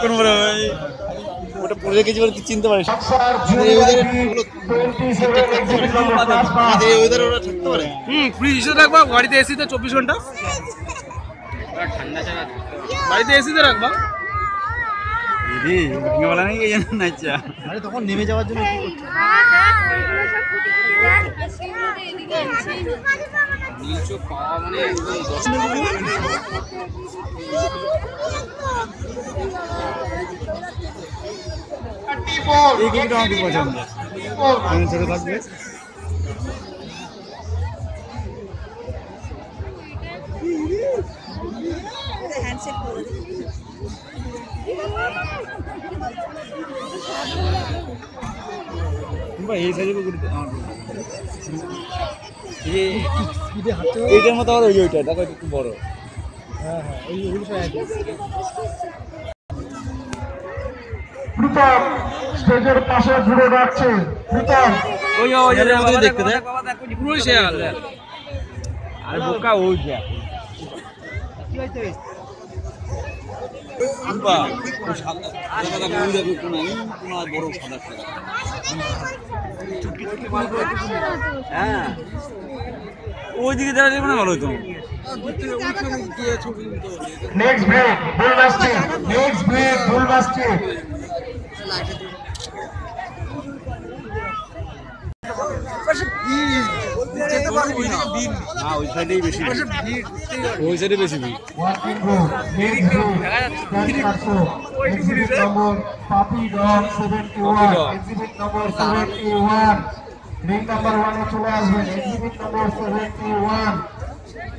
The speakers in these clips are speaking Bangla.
কোনো ভাই ওটা পড়ে রেখেছি বলে চিনতে পারিস Boxer আমাদের এই weather এ Junior পুরো 27 exhibit number class pass. আমাদের এই ওয়েদার ওরা থাকতে পারে হুম ফ্রিজ এসে রাখবা গাড়িতে এসিতে চব্বিশ ঘণ্টা বাড়িতে এসিতে রাখবা তখন নেমে যাওয়ার জন্য কি করছিস? এই কুকুরটা আমার পছন্দ আমি এই যে- এইটার মতো আর ওই ওইটা, দেখো একটু বড়। প্রীতম স্টেজের পাশে ঘুরে যাচ্ছে প্রীতম ওই ওই দেখতে দেখ পুরোই শেয়াল আরে বোকা ওই যা। রূপা, ওই সাদা সাদা সাদা গরু দেখো কোনো এই কোনো বড় সাদা সাদা হ্যাঁ। ওই দিকে যাওয়া না ভালো হতো next break bull mastiff next break bull mastiff না ওই সাইডেই বেশি ভিড়। ওই সাইডে বেশি ভিড়। Walking road next break cane corso exhibit number puppy dog 71 dog। Exhibit number 71 ring number 1 চলে আসবেন exhibit number 71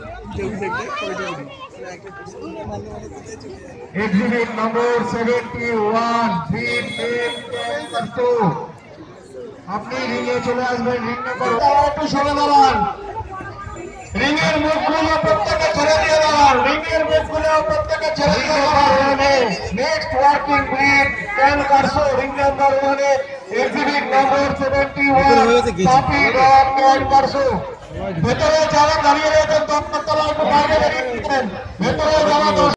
exhibit number 71 fit fit can কাটসো আপনি রিংয়ে চলে আসবেন রিং নাম্বার একটু সরে দাঁড়ান রিংয়ের মুখগুলো প্রত্যেকে ছেড়ে দিয়ে দাঁড়ান রিংয়ের মুখগুলো প্রত্যেকে ছেড়ে দিয়ে দাঁড়ান next working breed Cane Corso ring number ওয়ানে exhibit number seventy one puppy dog Cane Corso ভেতরে যারা দাঁড়িয়ে রয়েছেন তৎপর তলা একটু বাইরে বেরিয়ে ভেতরে যারা